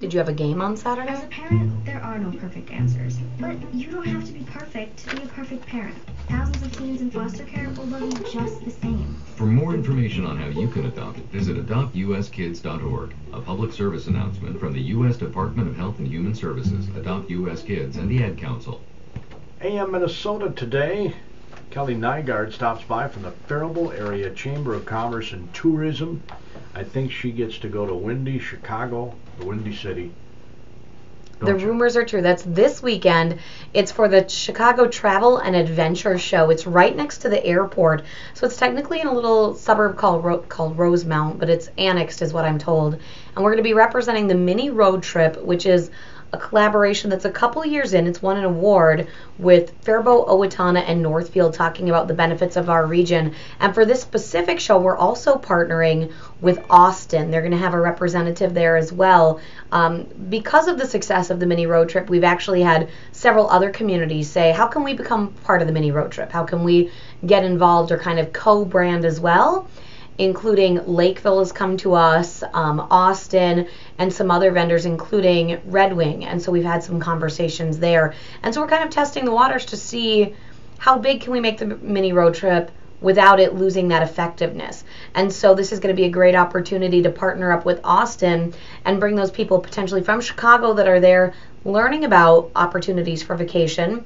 Did you have a game on Saturday? As a parent, there are no perfect answers. But you don't have to be perfect to be a perfect parent. Thousands of teens in foster care will love you just the same. For more information on how you can adopt, visit adoptuskids.org. A public service announcement from the U.S. Department of Health and Human Services, Adopt U.S. Kids, and the Ad Council. AM Minnesota today. Kelly Nygaard stops by from the Faribault Area Chamber of Commerce and Tourism. I think she gets to go to Windy, Chicago, the Windy City. The Don't you? rumors are true. That's this weekend. It's for the Chicago Travel and Adventure Show. It's right next to the airport, so it's technically in a little suburb called Ro- called Rosemont, but it's annexed, is what I'm told. And we're going to be representing the Mini Road Trip, which is a collaboration that's a couple years in. It's won an award with Faribault, Owatonna, and Northfield talking about the benefits of our region. And for this specific show, we're also partnering with Austin. They're going to have a representative there as well. Um, because of the success of the mini road trip, we've actually had several other communities say, How can we become part of the mini road trip? How can we get involved or kind of co brand as well? Including Lakeville has come to us, um, Austin, and some other vendors, including Red Wing. And so we've had some conversations there. And so we're kind of testing the waters to see how big can we make the mini road trip without it losing that effectiveness. And so this is going to be a great opportunity to partner up with Austin and bring those people potentially from Chicago that are there learning about opportunities for vacation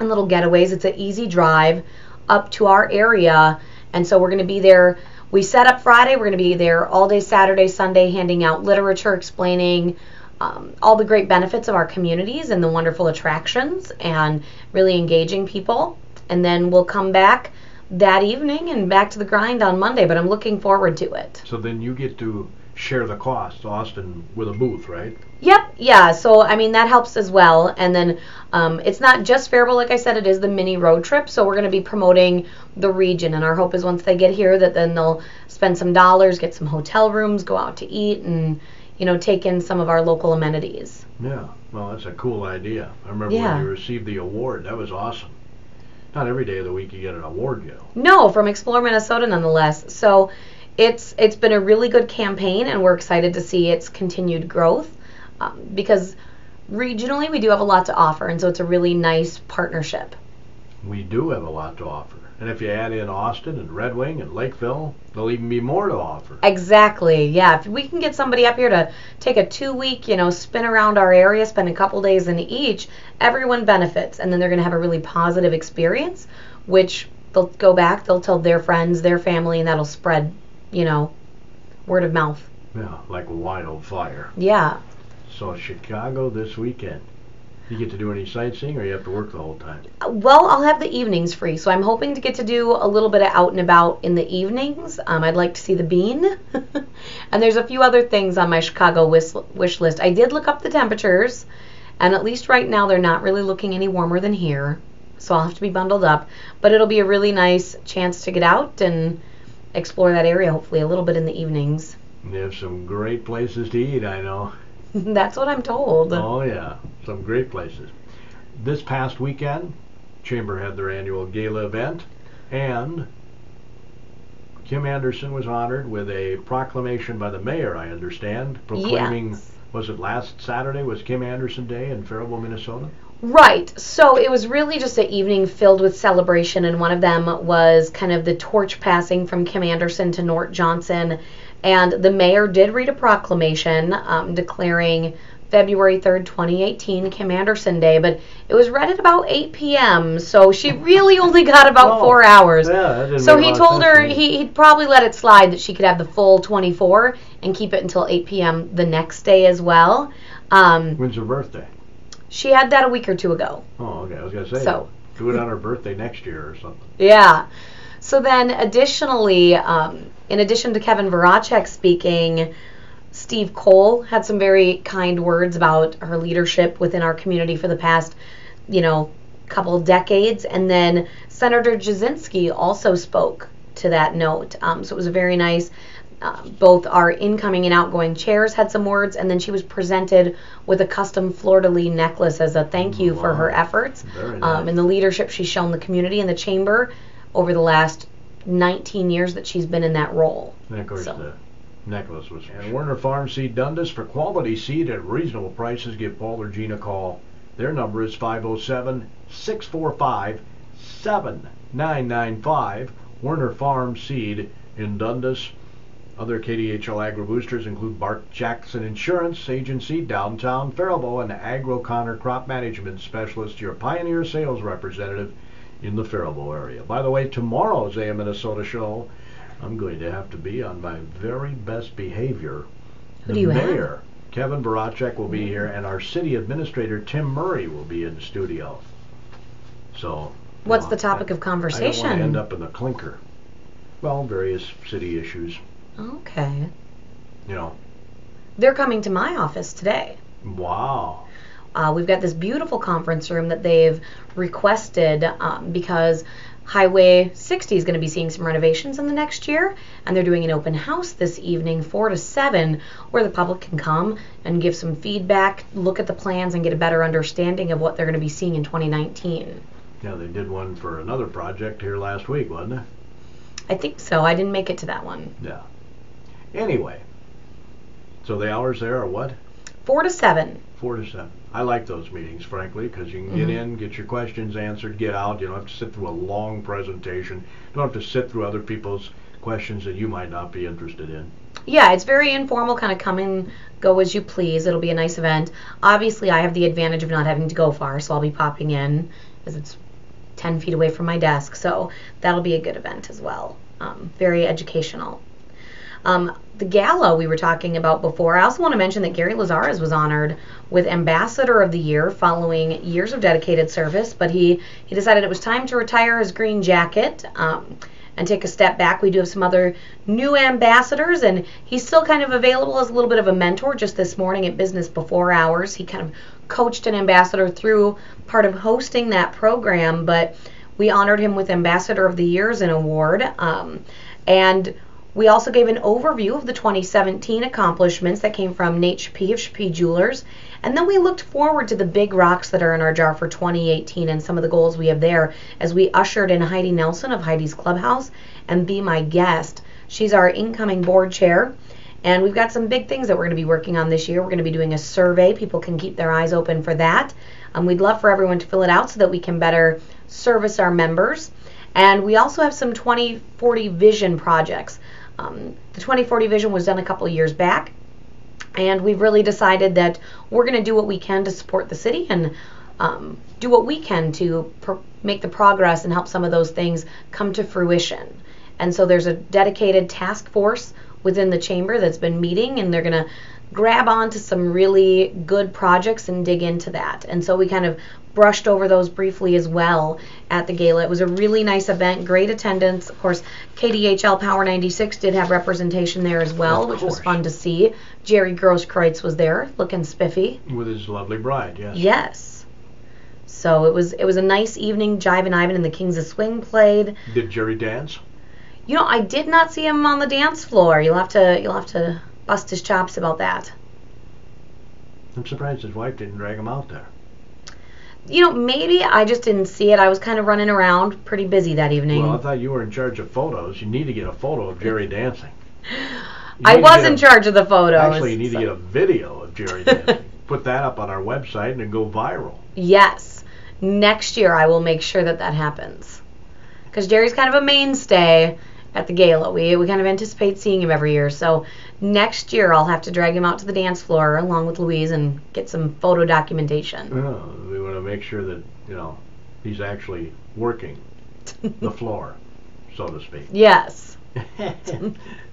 and little getaways. It's an easy drive up to our area. And so we're going to be there. We set up Friday. We're going to be there all day Saturday, Sunday, handing out literature, explaining um, all the great benefits of our communities and the wonderful attractions and really engaging people. And then we'll come back that evening and back to the grind on Monday. But I'm looking forward to it. So then you get to share the cost, Austin, with a booth, right? Yep, yeah. So I mean that helps as well. And then um, it's not just Faribault, like I said, it is the mini road trip. So we're going to be promoting the region, and our hope is once they get here that then they'll spend some dollars, get some hotel rooms, go out to eat, and you know take in some of our local amenities. Yeah. Well, that's a cool idea. I remember Yeah. when you received the award. That was awesome. Not every day of the week you get an award, you know. No, from Explore Minnesota, nonetheless. So it's it's been a really good campaign, and we're excited to see its continued growth um, because regionally we do have a lot to offer, and so it's a really nice partnership. We do have a lot to offer. And if you add in Austin and Red Wing and Lakeville, there'll even be more to offer. Exactly. Yeah. If we can get somebody up here to take a two week, you know, spin around our area, spend a couple days in each, everyone benefits. And then they're going to have a really positive experience, which they'll go back, they'll tell their friends, their family, and that'll spread, you know, word of mouth. Yeah, like wildfire. Yeah. So Chicago this weekend. You get to do any sightseeing, or you have to work the whole time? Well, I'll have the evenings free, so I'm hoping to get to do a little bit of out and about in the evenings. Um, I'd like to see the bean, and there's a few other things on my Chicago wish, wish list. I did look up the temperatures, and at least right now they're not really looking any warmer than here, so I'll have to be bundled up. But it'll be a really nice chance to get out and explore that area, hopefully a little bit in the evenings. They have some great places to eat, I know. That's what I'm told. Oh yeah, some great places. This past weekend, Chamber had their annual gala event, and Kim Anderson was honored with a proclamation by the mayor. I understand, proclaiming Yes. was it last Saturday was Kim Anderson Day in Faribault, Minnesota. Right. So it was really just an evening filled with celebration, and one of them was kind of the torch passing from Kim Anderson to Nort Johnson. And the mayor did read a proclamation um, declaring February 3rd, 2018, Kim Anderson Day, but it was read at about 8 p.m., so she really only got about Oh, four hours. Yeah, So he told her he, he'd probably let it slide that she could have the full 24 and keep it until 8 p.m. the next day as well. Um, When's her birthday? She had that a week or two ago. Oh, okay. I was gonna say. So- do it on her birthday next year or something. Yeah. So then, additionally, um, in addition to Kevin Voracek speaking, Steve Cole had some very kind words about her leadership within our community for the past, you know, couple decades. And then Senator Jasinski also spoke to that note. Um, so it was a very nice. Uh, both our incoming and outgoing chairs had some words, and then she was presented with a custom fleur de lis necklace as a thank you for her efforts Very um, and the leadership she's shown the community and the chamber over the last 19 years that she's been in that role. And of course, So. the Necklace was. And Werner Farm Seed Dundas for quality seed at reasonable prices. Give Paul or Gina a call. Their number is 507 645 7995. Werner Farm Seed in Dundas. Other KDHL Agro Boosters include Bart Jackson Insurance Agency, Downtown Faribault, and Agro Connor Crop Management Specialist, your pioneer sales representative in the Faribault area. By the way, tomorrow's AM Minnesota show, I'm going to have to be on my very best behavior. Who the do you have? mayor, Kevin Voracek, will be here, and our city administrator, Tim Murray, will be in the studio. So. you What's know, the topic I- of I don't want conversation? to end up in the clinker. Well, various city issues, Okay. you know. They're coming to my office today. Wow. Uh, we've got this beautiful conference room that they've requested um, because Highway 60 is going to be seeing some renovations in the next year, and they're doing an open house this evening, 4 to 7, where the public can come and give some feedback, look at the plans, and get a better understanding of what they're going to be seeing in 2019. Yeah, they did one for another project here last week, wasn't it? I think so. I didn't make it to that one. Yeah. Anyway, so the hours there are what? 4 to 7. Four to seven. I like those meetings, frankly, because you can get Mhm. in, get your questions answered, get out. You don't have to sit through a long presentation. You don't have to sit through other people's questions that you might not be interested in. Yeah, it's very informal, kind of come and go as you please. It'll be a nice event. Obviously, I have the advantage of not having to go far, so I'll be popping in as it's 10 feet away from my desk. So that'll be a good event as well. Um, very educational. Um, the gala we were talking about before, I also want to mention that Gary Lazarez was honored with Ambassador of the Year following years of dedicated service, but he, he decided it was time to retire his green jacket um, and take a step back. We do have some other new ambassadors, and he's still kind of available as a little bit of a mentor. Just this morning at Business Before Hours, he kind of coached an ambassador through part of hosting that program, but we honored him with Ambassador of the Year as an award. Um, and we also gave an overview of the 2017 accomplishments that came from Nate Shapee of Shapee Jewelers. And then we looked forward to the big rocks that are in our jar for 2018 and some of the goals we have there as we ushered in Heidi Nelson of Heidi's Clubhouse and Be My Guest. She's our incoming board chair. And we've got some big things that we're going to be working on this year. We're going to be doing a survey. People can keep their eyes open for that. Um, we'd love for everyone to fill it out so that we can better service our members. And we also have some 2040 vision projects. Um, the 2040 vision was done a couple of years back, and we've really decided that we're going to do what we can to support the city and um, do what we can to make the progress and help some of those things come to fruition. And so there's a dedicated task force within the chamber that's been meeting, and they're going to grab onto some really good projects and dig into that. And so we kind of brushed over those briefly as well at the gala. It was a really nice event, great attendance. Of course, KDHL Power 96 did have representation there as well, which was fun to see. Jerry Grosskreutz was there, looking spiffy. With his lovely bride, yes. Yes. So it was it was a nice evening. Jive and Ivan and the Kings of Swing played. Did Jerry dance? You know, I did not see him on the dance floor. You'll have to you'll have to bust his chops about that. I'm surprised his wife didn't drag him out there. You know, maybe I just didn't see it. I was kind of running around, pretty busy that evening. Well, I thought you were in charge of photos. You need to get a photo of Jerry dancing. I was in a- charge of the photos. Actually, you need so- to get a video of Jerry dancing. Put that up on our website and it'll go viral. Yes. Next year I will make sure that that happens. Because Jerry's kind of a mainstay at the gala. We, we kind of anticipate seeing him every year. So next year I'll have to drag him out to the dance floor along with Louise and get some photo documentation. We want to make sure that, you know, he's actually working the floor, so to speak. Yes.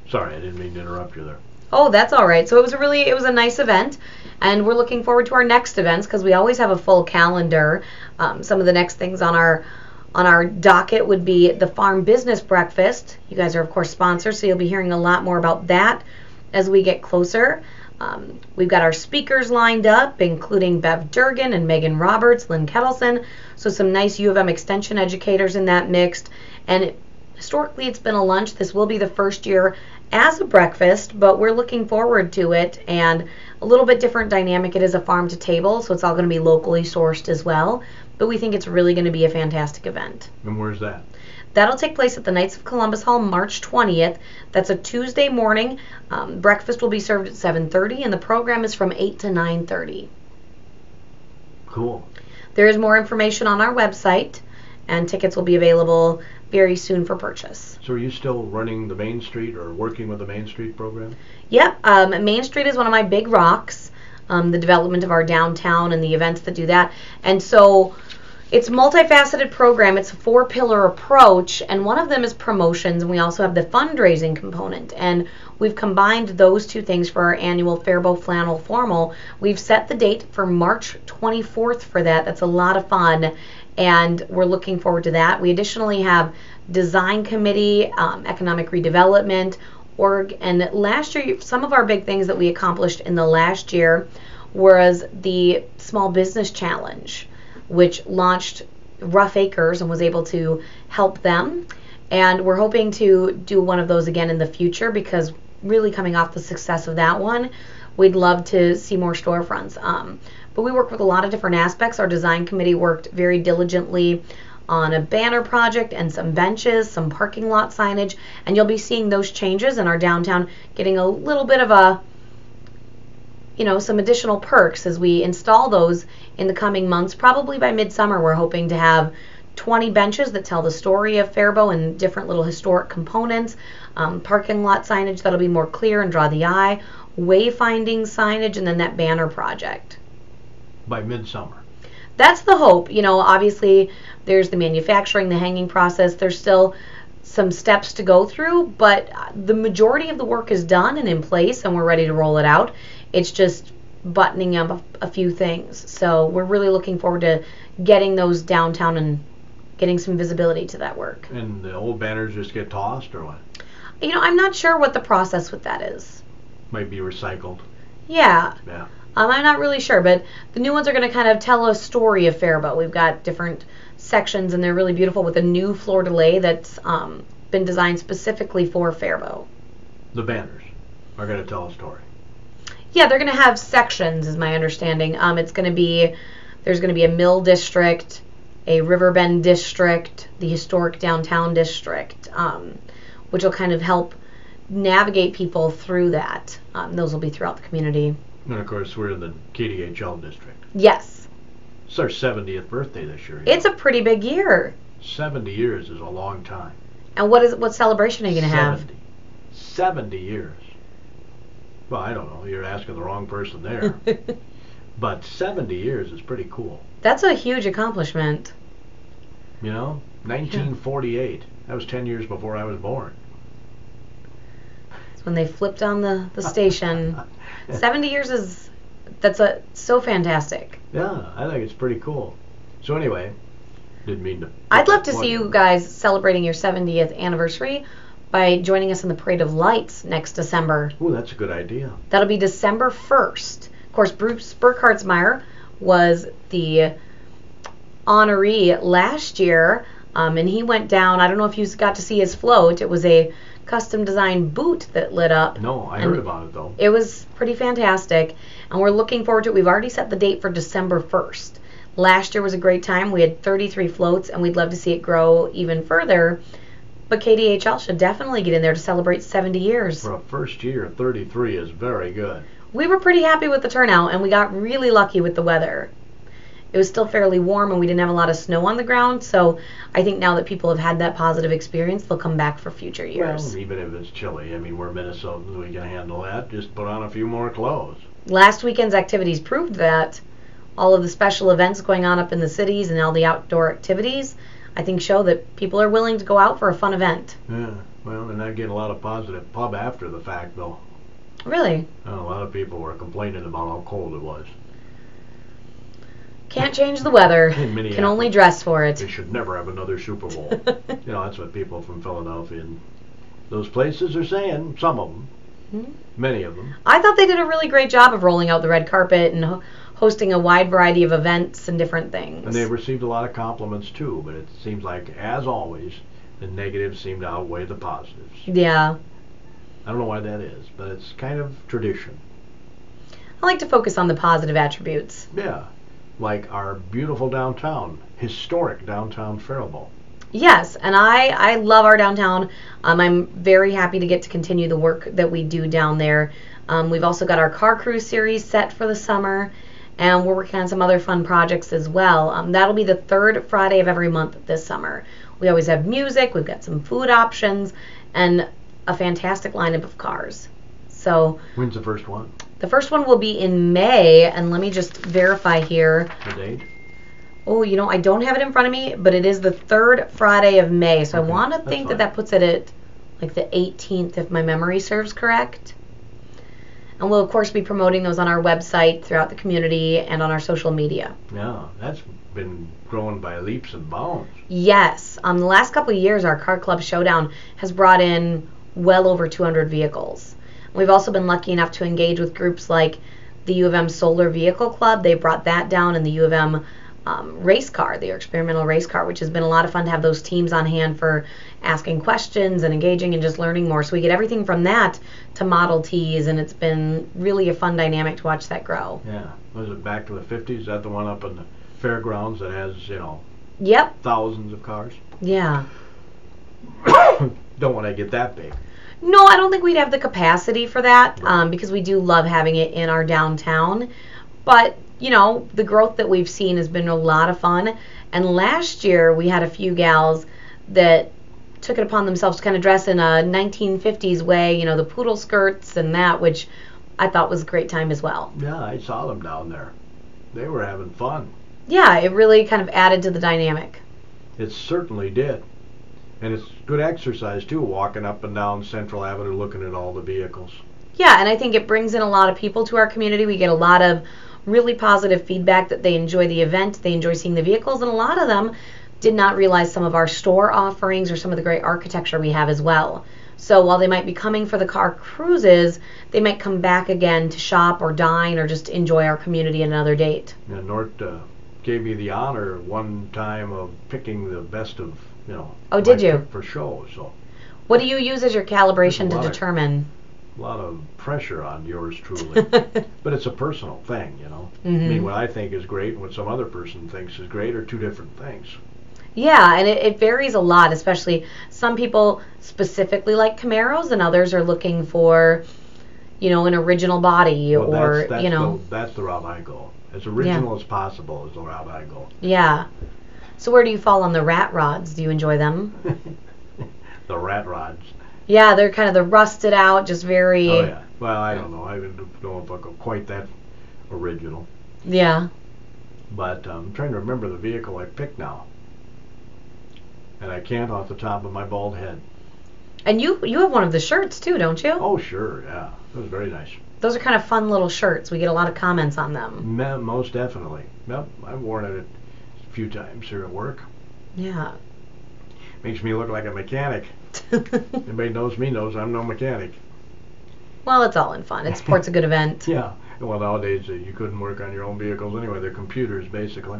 Sorry, I didn't mean to interrupt you there. Oh, that's all right. So it was a really it was a nice event, and we're looking forward to our next events because we always have a full calendar. Um, some of the next things on our on our docket would be the Farm Business Breakfast. You guys are of course sponsors, so you'll be hearing a lot more about that as we get closer. Um, we've got our speakers lined up, including Bev Durgan and Megan Roberts, Lynn Kettleson. So some nice U of M extension educators in that mixed. And it, historically, it's been a lunch. This will be the first year as a breakfast, but we're looking forward to it. And a little bit different dynamic. It is a farm to table, so it's all going to be locally sourced as well. But we think it's really going to be a fantastic event. And where's that? That'll take place at the Knights of Columbus Hall March 20th. That's a Tuesday morning. Um, breakfast will be served at 7:30, and the program is from 8 to 9:30. Cool. There is more information on our website, and tickets will be available very soon for purchase. So are you still running the Main Street or working with the Main Street program? Yep, um, Main Street is one of my big rocks. Um, the development of our downtown and the events that do that, and so it's a multifaceted program. It's a four pillar approach, and one of them is promotions, and we also have the fundraising component. And we've combined those two things for our annual Faribault Flannel Formal. We've set the date for March 24th for that. That's a lot of fun, and we're looking forward to that. We additionally have design committee, um, economic redevelopment, org, and last year some of our big things that we accomplished in the last year was the small business challenge which launched Rough Acres and was able to help them. And we're hoping to do one of those again in the future because really coming off the success of that one, we'd love to see more storefronts. Um, but we work with a lot of different aspects. Our design committee worked very diligently on a banner project and some benches, some parking lot signage, and you'll be seeing those changes in our downtown getting a little bit of a you know, some additional perks as we install those in the coming months. Probably by midsummer, we're hoping to have 20 benches that tell the story of Faribault and different little historic components, um, parking lot signage that'll be more clear and draw the eye, wayfinding signage, and then that banner project. By midsummer. That's the hope. You know, obviously, there's the manufacturing, the hanging process. There's still some steps to go through, but the majority of the work is done and in place, and we're ready to roll it out. It's just buttoning up a, a few things. So we're really looking forward to getting those downtown and getting some visibility to that work. And the old banners just get tossed or what? You know, I'm not sure what the process with that is. Might be recycled. Yeah. Yeah. Um, I'm not really sure, but the new ones are going to kind of tell a story of Faribault. We've got different sections, and they're really beautiful with a new fleur de lis that's um, been designed specifically for Faribault. The banners are going to tell a story. Yeah, they're going to have sections, is my understanding. Um, it's going to be there's going to be a mill district, a Riverbend district, the historic downtown district, um, which will kind of help navigate people through that. Um, those will be throughout the community. And of course, we're in the KDHL district. Yes, It's our 70th birthday this year. it's a pretty big year. 70 years is a long time. And what is what celebration are you going to have? 70. 70 years. Well, I don't know. You're asking the wrong person there. but 70 years is pretty cool. That's a huge accomplishment. You know, 1948. That was 10 years before I was born. It's when they flipped on the, the station. 70 years is that's a so fantastic. Yeah, I think it's pretty cool. So anyway, didn't mean to. I'd love to see you guys celebrating your 70th anniversary by joining us in the Parade of Lights next December. Ooh, that's a good idea. That'll be December 1st. Of course, Bruce Burkhartsmeyer was the honoree last year, um, and he went down. I don't know if you got to see his float. It was a custom designed boot that lit up. No, I heard about it though. It was pretty fantastic, and we're looking forward to it. We've already set the date for December 1st. Last year was a great time. We had 33 floats, and we'd love to see it grow even further. But KDHL should definitely get in there to celebrate 70 years. For a first year, 33 is very good. We were pretty happy with the turnout, and we got really lucky with the weather. It was still fairly warm, and we didn't have a lot of snow on the ground. So I think now that people have had that positive experience, they'll come back for future years. Well, even if it's chilly, I mean, we're Minnesotans, we can handle that. Just put on a few more clothes. last weekend's activities proved that all of the special events going on up in the cities and all the outdoor activities i think show that people are willing to go out for a fun event Yeah, well, and I get a lot of positive pub after the fact, though. really a lot of people were complaining about how cold it was. Can't change the weather In can only dress for it. They should never have another Super Bowl. you know, that's what people from Philadelphia and those places are saying. Some of them, Hmm. many of them. i thought they did a really great job of rolling out the red carpet and ho- hosting a wide variety of events and different things And they received a lot of compliments too, but it seems like, as always, the negatives seem to outweigh the positives. yeah I don't know why that is, but it's kind of tradition. i like to focus on the positive attributes Yeah, like our beautiful downtown, historic downtown Faribault. Yes, and I I love our downtown. Um, I'm very happy to get to continue the work that we do down there. Um, we've also got our car cruise series set for the summer, and we're working on some other fun projects as well. Um, that'll be the third Friday of every month this summer. We always have music. We've got some food options and a fantastic lineup of cars. So When's the first one? The first one will be in May, and let me just verify here. The date? Oh, you know, I don't have it in front of me, but it is the third Friday of May. So I want to think that fine. that puts it at like the 18th, if my memory serves correct. And we'll, of course, be promoting those on our website, throughout the community, and on our social media. Yeah, that's been growing by leaps and bounds. Yes, um, the last couple of years, our Car Club Showdown has brought in well over 200 vehicles. We've also been lucky enough to engage with groups like the U of M Solar Vehicle Club. They brought that down, and the U of M um, race car, the experimental race car, which has been a lot of fun to have those teams on hand for asking questions and engaging and just learning more. So we get everything from that to Model Ts, and it's been really a fun dynamic to watch that grow. Yeah. Was it back to the 50s? Is that the one up in the fairgrounds that has, you know, Yep, thousands of cars? yeah. Don't want to get that big. No, I don't think we'd have the capacity for that um, because we do love having it in our downtown. But, you know, the growth that we've seen has been a lot of fun. And last year we had a few gals that took it upon themselves to kind of dress in a 1950s way, you know, the poodle skirts and that, which I thought was a great time as well. Yeah, I saw them down there. They were having fun. Yeah, it really kind of added to the dynamic. It certainly did. And it's good exercise too, walking up and down Central Avenue looking at all the vehicles. Yeah, and I think it brings in a lot of people to our community. We get a lot of really positive feedback that they enjoy the event, they enjoy seeing the vehicles, and a lot of them did not realize some of our store offerings or some of the great architecture we have as well. So while they might be coming for the car cruises, they might come back again to shop or dine or just enjoy our community another date. And Nort uh, gave me the honor one time of picking the best of, you know. Oh, did you? For show, so What do you use as your calibration to determine? a lot of pressure on yours truly. but it's a personal thing, you know. I Mhm. mean, what I think is great and what some other person thinks is great are two different things. Yeah, and it, it varies a lot, especially some people specifically like Camaros and others are looking for, you know, an original body Well, or, that's, that's you know, the, that's the route I go. As original as possible is the route I go. yeah. So where do you fall on the rat rods? Do you enjoy them? the rat rods. Yeah, they're kind of the rusted out, just very, Oh yeah. Well, I don't know. I don't know if I go quite that original. yeah. But um, I'm trying to remember the vehicle I picked now. And I can't off the top of my bald head. And you you have one of the shirts too, don't you? Oh, sure, yeah. It was very nice. Those are kind of fun little shirts. We get a lot of comments on them. Me- most definitely. Yep, I've worn it a few times here at work. Yeah. Makes me look like a mechanic. Anybody knows me knows I'm no mechanic. well, it's all in fun. It supports a good event. Yeah. Well, nowadays uh, you couldn't work on your own vehicles anyway. They're computers, basically.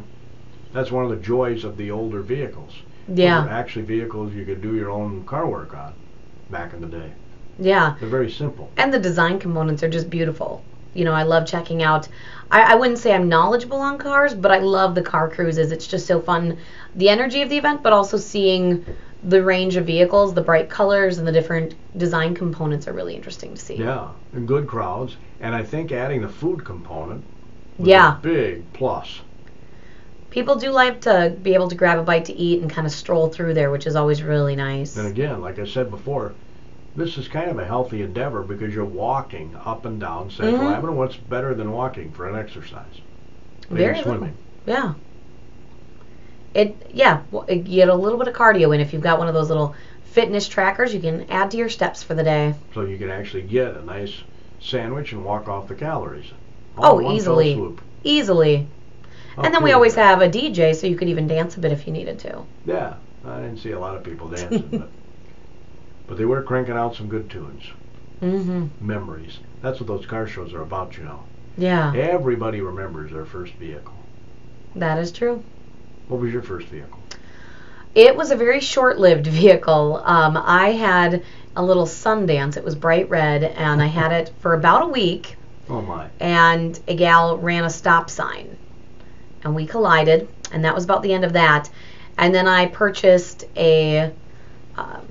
That's one of the joys of the older vehicles. Yeah. actually vehicles you could do your own car work on back in the day. Yeah. They're very simple. and the design components are just beautiful. You know, I love checking out. I, I wouldn't say I'm knowledgeable on cars, but I love the car cruises. It's just so fun, the energy of the event, but also seeing the range of vehicles, the bright colors, and the different design components are really interesting to see. Yeah, and good crowds. And I think adding the food component was Yeah. a big plus. People do like to be able to grab a bite to eat and kind of stroll through there, which is always really nice. And again, like I said before, this is kind of a healthy endeavor because you're walking up and down Central Mhm. Avenue. What's better than walking for an exercise? Maybe Very little. swimming. Yeah. It yeah, well, you get a little bit of cardio in if you've got one of those little fitness trackers. You can add to your steps for the day. So you can actually get a nice sandwich and walk off the calories. Oh, All in one fell easily. Easily. And then we always have a DJ, so you could even dance a bit if you needed to. Yeah, I didn't see a lot of people dancing, but but they were cranking out some good tunes, Mm-hmm. memories. That's what those car shows are about, you know. Yeah, Everybody remembers their first vehicle. that is true. What was your first vehicle? It was a very short-lived vehicle. Um, I had a little Sundance. It was bright red, and I had it for about a week. Oh my. and a gal ran a stop sign and we collided and that was about the end of that and then I purchased a um,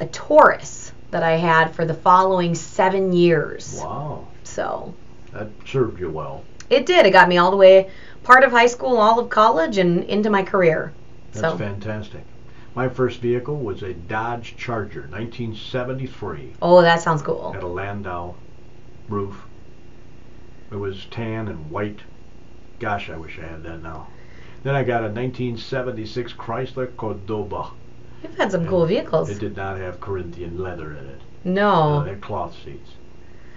a Taurus that I had for the following seven years. Wow. So That served you well. it did. It got me all the way part of high school, all of college, and into my career. That's so fantastic. My first vehicle was a Dodge Charger, 1973. oh, that sounds cool. Had a Landau roof. It was tan and white. Gosh, I wish I had that now. Then I got a 1976 Chrysler Cordoba. You've had some cool vehicles. It did not have Corinthian leather in it. No. Uh, they had cloth seats.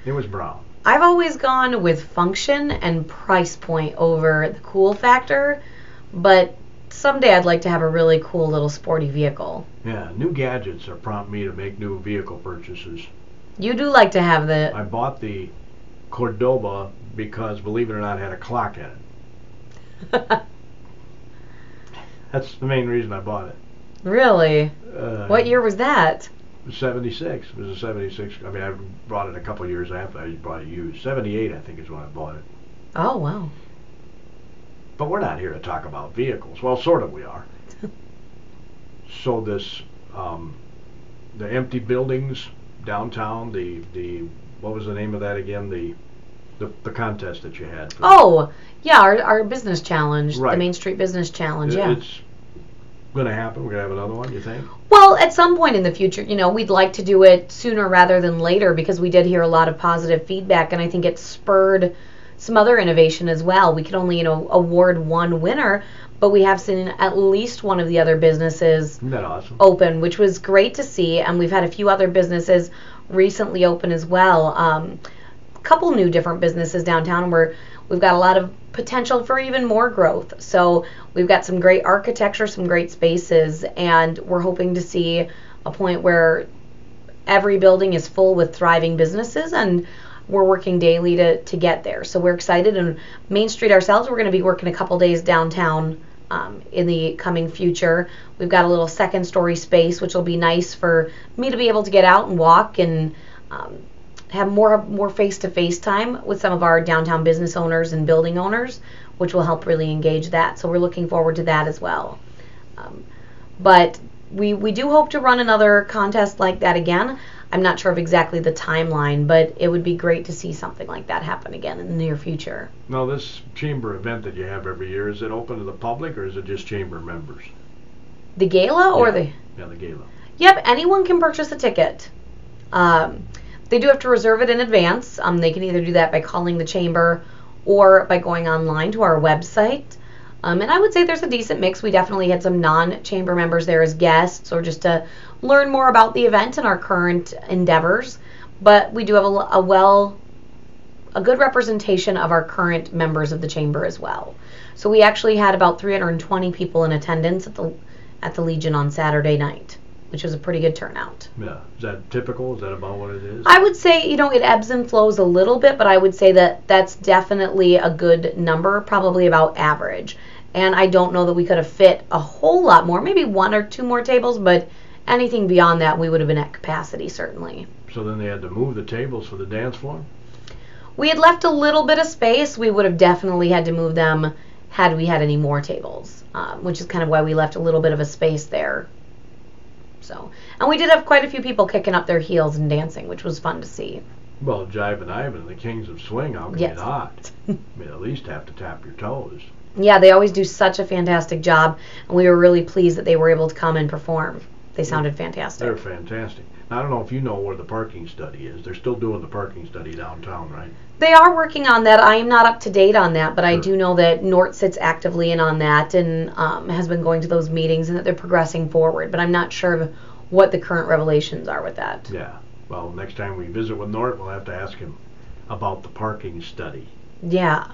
It was brown. I've always gone with function and price point over the cool factor, but someday I'd like to have a really cool little sporty vehicle. Yeah, new gadgets are prompt me to make new vehicle purchases. You do like to have the I bought the Cordoba because, believe it or not, it had a clock in it. That's the main reason I bought it. Really. Uh, What year was that? 76. It was a 76. I mean, I bought it a couple years after I bought it used. 78, I think, is when I bought it. Oh wow. But we're not here to talk about vehicles. Well, sort of we are. so this, um, the empty buildings downtown, the the what was the name of that again? The the, the contest that you had. for- Oh yeah, our our business challenge, the Main Street Business Challenge. It- Yeah. It's going to happen. We're going to have another one, you think? Well, at some point in the future, you know, we'd like to do it sooner rather than later because we did hear a lot of positive feedback, and I think it spurred some other innovation as well. We could only, you know, award one winner, but we have seen at least one of the other businesses awesome? open, which was great to see. And we've had a few other businesses recently open as well. Um, a couple new different businesses downtown where we've got a lot of potential for even more growth. So we've got some great architecture, some great spaces, and we're hoping to see a point where every building is full with thriving businesses and we're working daily to, to get there. So we're excited. And Main Street ourselves, we're going to be working a couple days downtown um, in the coming future. We've got a little second story space, which will be nice for me to be able to get out and walk and um, have more more face to face time with some of our downtown business owners and building owners, which will help really engage that. So we're looking forward to that as well. Um, but we we do hope to run another contest like that again. I'm not sure of exactly the timeline, but it would be great to see something like that happen again in the near future. Now, this chamber event that you have every year, is it open to the public or is it just chamber members? The gala or Yeah. the Yeah, the gala. Yep, anyone can purchase a ticket. Um, they do have to reserve it in advance. Um, they can either do that by calling the chamber or by going online to our website. Um, and I would say there's a decent mix. We definitely had some non-chamber members there as guests or just to learn more about the event and our current endeavors. But we do have a, a well, a good representation of our current members of the chamber as well. So we actually had about 320 people in attendance at the at the Legion on Saturday night, which was a pretty good turnout. Yeah. Is that typical? Is that about what it is? I would say, you know, it ebbs and flows a little bit, but I would say that that's definitely a good number, probably about average. And I don't know that we could have fit a whole lot more, maybe one or two more tables, but anything beyond that, we would have been at capacity, certainly. so then they had to move the tables for the dance floor? We had left a little bit of space. We would have definitely had to move them had we had any more tables, um, which is kind of why we left a little bit of a space there. So, and we did have quite a few people kicking up their heels and dancing, which was fun to see. Well, Jive and Ivan, the kings of swing, how can Yes. you not? I mean, at least have to tap your toes. Yeah, they always do such a fantastic job, and we were really pleased that they were able to come and perform. They sounded fantastic. They're fantastic. Now, I don't know if you know where the parking study is. They're still doing the parking study downtown, right? They are working on that. I am not up to date on that, but I do know that Nort sits actively in on that and um, has been going to those meetings and that they're progressing forward. But I'm not sure of what the current revelations are with that. Yeah. Well, next time we visit with Nort, we'll have to ask him about the parking study, Yeah.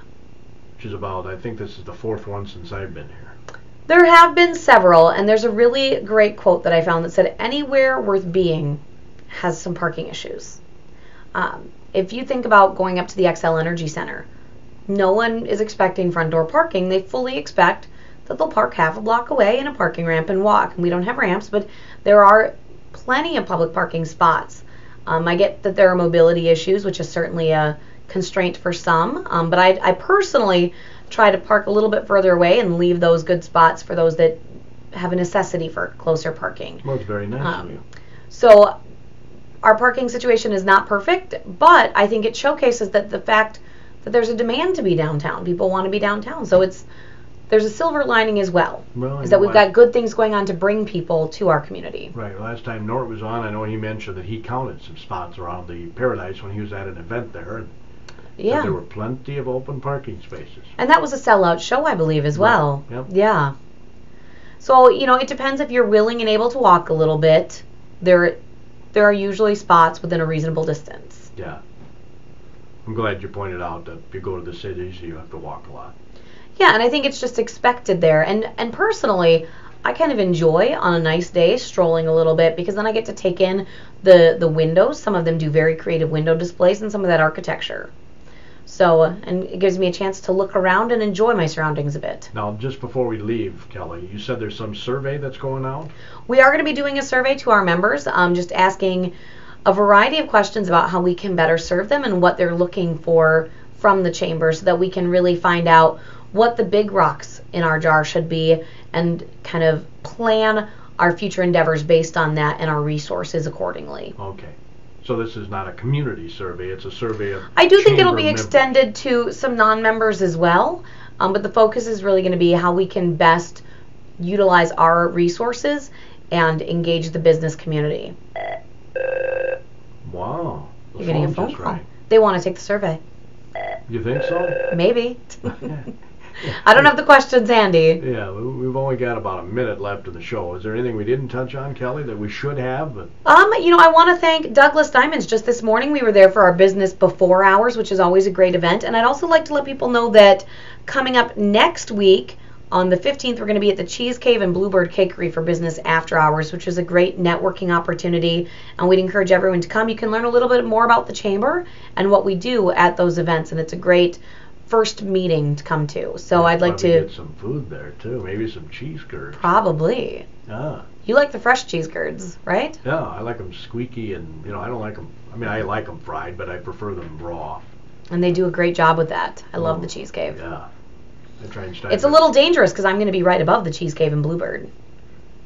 which is about, I think this is the fourth one since I've been here. There have been several, and there's a really great quote that I found that said, Anywhere worth being has some parking issues. Um, if you think about going up to the Xcel Energy Center, no one is expecting front door parking. They fully expect that they'll park half a block away in a parking ramp and walk. And we don't have ramps, but there are plenty of public parking spots. Um, I get that there are mobility issues, which is certainly a constraint for some. Um, but I, I personally try to park a little bit further away and leave those good spots for those that have a necessity for closer parking. Well, it's very nice Um, of you. So our parking situation is not perfect, but I think it showcases that the fact that there's a demand to be downtown. People want to be downtown. So it's there's a silver lining as well. Well, is that we've got good things going on to bring people to our community. Right. Last time Nort was on, I know he mentioned that he counted some spots around the Paradise when he was at an event there, Yeah. there were plenty of open parking spaces. And that was a sellout show, I believe, as Right. well. Yep. Yeah. So, you know, it depends if you're willing and able to walk a little bit. There there are usually spots within a reasonable distance. Yeah. I'm glad you pointed out that if you go to the cities, you have to walk a lot. Yeah, and I think it's just expected there. And and personally, I kind of enjoy on a nice day strolling a little bit because then I get to take in the the windows. Some of them do very creative window displays and some of that architecture. So, and it gives me a chance to look around and enjoy my surroundings a bit. Now, just before we leave, Kelly, you said there's some survey that's going out. We are going to be doing a survey to our members, um, just asking a variety of questions about how we can better serve them and what they're looking for from the chamber so that we can really find out what the big rocks in our jar should be and kind of plan our future endeavors based on that and our resources accordingly. Okay. So this is not a community survey; it's a survey of. I do think it'll be members. extended to some non-members as well, um, but the focus is really going to be how we can best utilize our resources and engage the business community. Wow. You're getting a phone call. rang. They want to take the survey. You think so? Maybe. I don't have the questions handy. Yeah, we- we've only got about a minute left of the show. Is there anything we didn't touch on, Kelly, that we should have? But Um, you know, I want to thank Douglas Diamonds. Just this morning, we were there for our business before hours, which is always a great event. And I'd also like to let people know that coming up next week on the 15th, we're going to be at the Cheese Cave and Bluebird Cakery for business after hours, which is a great networking opportunity. And we'd encourage everyone to come. You can learn a little bit more about the chamber and what we do at those events, and it's a great first meeting to come to. So I'd like to get some food there too. Maybe some cheese curds. probably. Ah, You like the fresh cheese curds, right? yeah, I like them squeaky, and you know, I don't like them. I mean, I like them fried, but I prefer them raw. And they do a great job with that. I love the Cheese Cave. Yeah. I try and start It's a with- little dangerous because I'm going to be right above the Cheese Cave in Bluebird.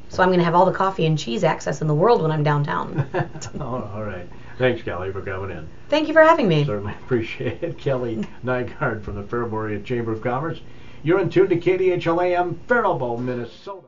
So I'm going to have all the coffee and cheese access in the world when I'm downtown. oh, all right. Thanks, Kelly, for coming in. Thank you for having me. Certainly appreciate it. Kelly Nygaard from the Faribault Chamber of Commerce. You're in tune to KDHLAM, Faribault, Minnesota.